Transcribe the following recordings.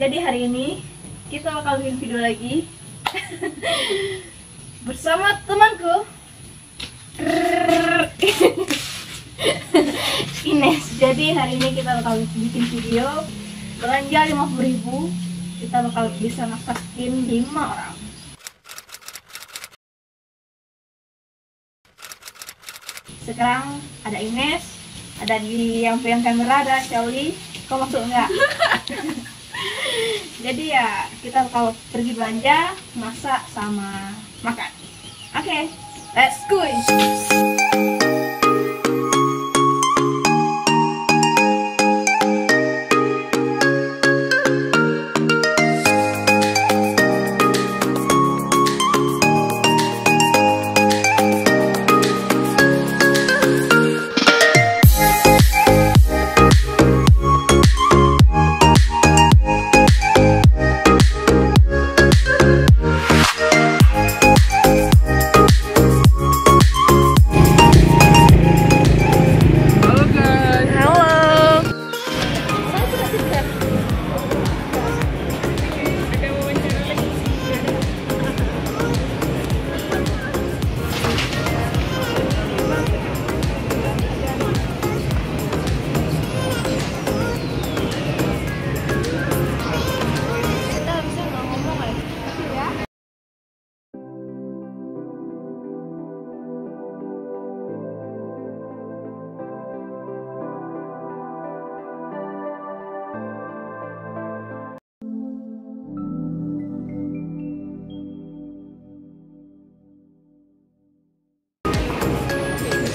jadi hari ini kita bakal bikin video lagi bersama temanku Ines. Jadi hari ini kita bakal bikin video belanja 50.000 kita bakal bisa masakin 5 orang. Sekarang ada Ines, ada di yang pegang kamera ada Shauli. Kau masuk enggak? Jadi ya kita bakal pergi belanja, masak sama makan. Oke, let's go.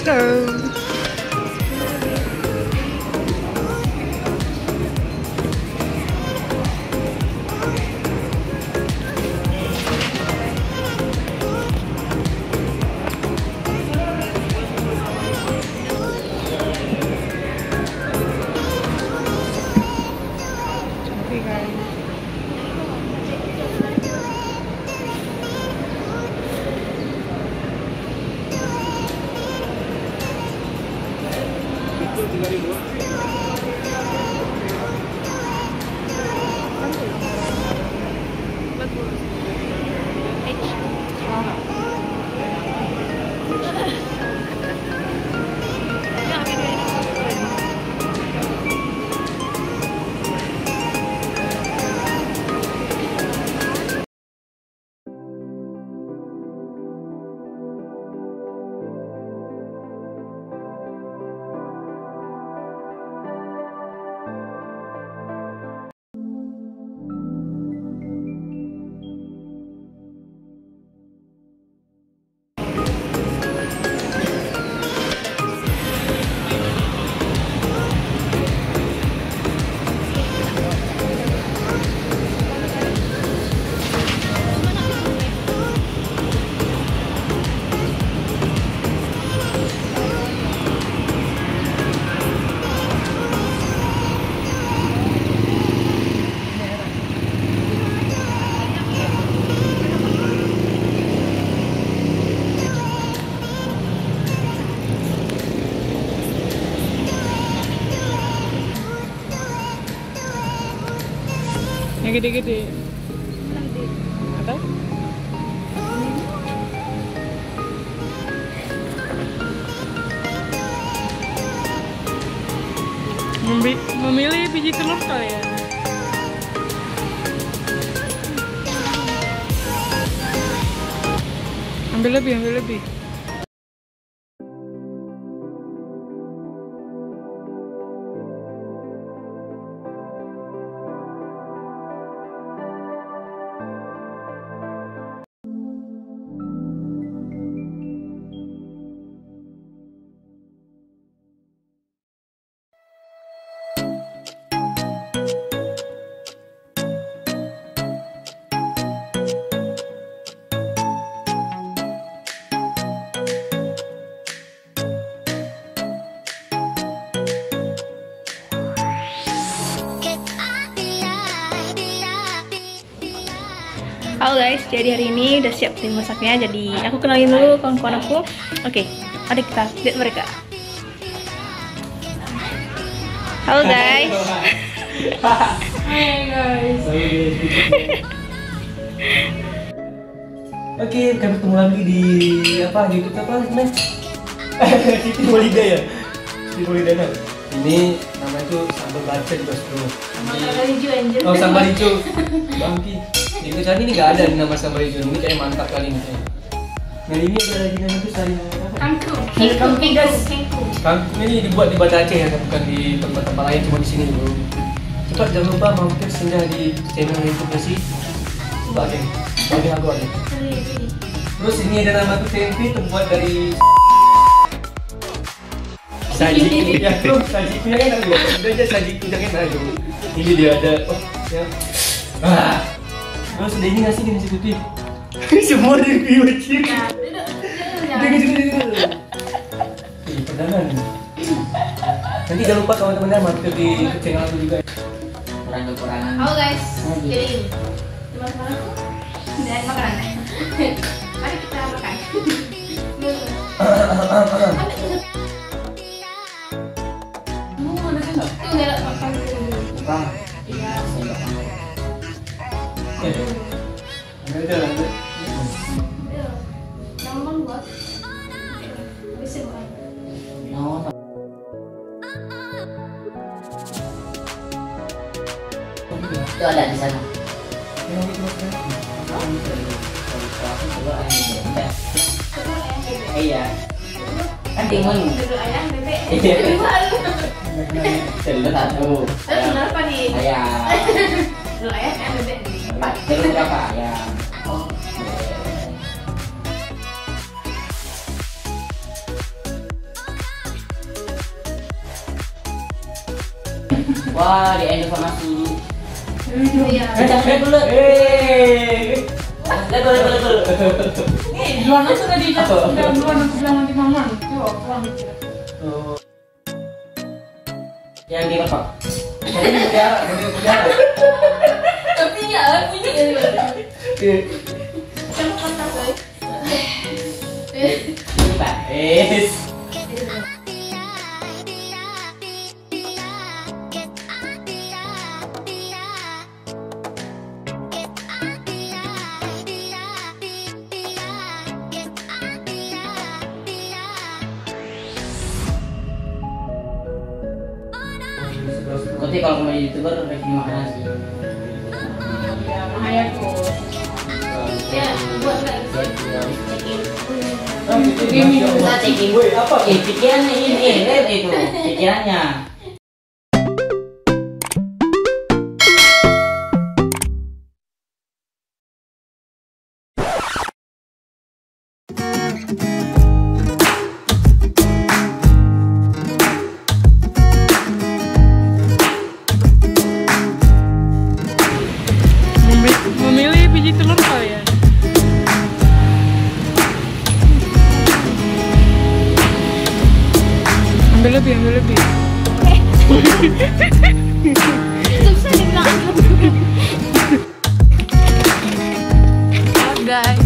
Let's Gede-gede. Atau? Membi- memilih biji telur kali ya. Ambil lebih, ambil lebih. Halo guys, jadi hari ini udah siap tim masaknya. Jadi aku kenalin dulu kawan-kawan aku. Oke, mari kita lihat mereka. Halo guys. Hai guys. Oke, kami ketemu lagi di apa YouTube apa namanya? Siti Molida ya. Siti Molida kan. Ini namanya itu sambal bacem bos bro. Makanan hijau anjir. Oh sambal hijau. Bangki. Itu cari ini nggak ada di nama sambal hijau. Ini kayak mantap kali ini. Nah ini ada lagi nama sari apa? Kangkung. Kangkung. Kangkung. Kangkung ini dibuat di Banda Aceh ya, bukan di tempat-tempat lain, cuma di sini bro. Cepat jangan lupa mampir singgah di channel YouTube Besi. Coba deh, bagi aku aja. Terus ini ada nama tuh tempe terbuat dari saji ya bro, saji punya kan ada, ada aja saji punya kan ada. Ini dia ada, oh ya. Ah, terus ada ini nasi nasi putih. Semua review wajib. Nah, duduk. Duduk. Duduk, duduk, duduk. Ih, pedangan. Nanti jangan lupa teman-teman mampir di channel aku juga. kurang kekurangan Halo guys, jadi ini Cuma sekarang Dan makanan Mari kita makan itu ada di sana. Iya. Kan timun. Ayam bebek telur satu Terus kenapa nih? ayam. Ayam ayam bebek. Empat telur berapa ayam. Wah, di informasi dulu. Iya Kacang dulu. Eh, Lego, lego, lego. Nih, duluan tadi aku bilang nanti mama. Coba pulang. oh. Yang di penjara, penjara. Tapi ya, punya Eh, Kamu kontak. Eh, Nanti kalau mau jadi youtuber bikin makanan sih. Kok. Ya, buat. Woi, apa? Eh, pikirannya ini, eh, itu pikirannya. Guys.